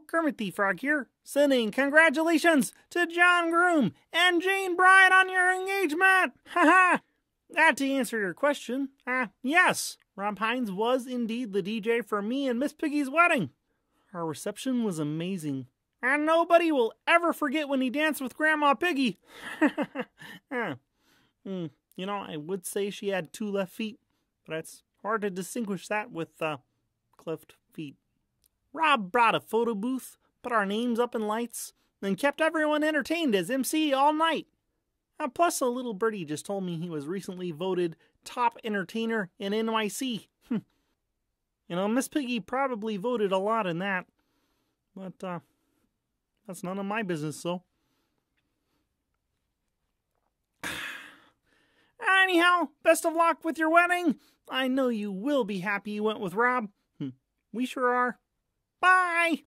Kermit the Frog here, sending congratulations to John Groom and Jane Bryant on your engagement. Haha. That to answer your question, uh, yes, Rob Hines was indeed the DJ for me and Miss Piggy's wedding. Our reception was amazing, and nobody will ever forget when he danced with Grandma Piggy. uh, mm, you know, I would say she had two left feet, but it's hard to distinguish that with uh, cleft feet. Rob brought a photo booth, put our names up in lights, and kept everyone entertained as MC all night. Plus, a little birdie just told me he was recently voted top entertainer in NYC. you know, Miss Piggy probably voted a lot in that, but uh, that's none of my business, so. Anyhow, best of luck with your wedding. I know you will be happy you went with Rob. We sure are. Bye!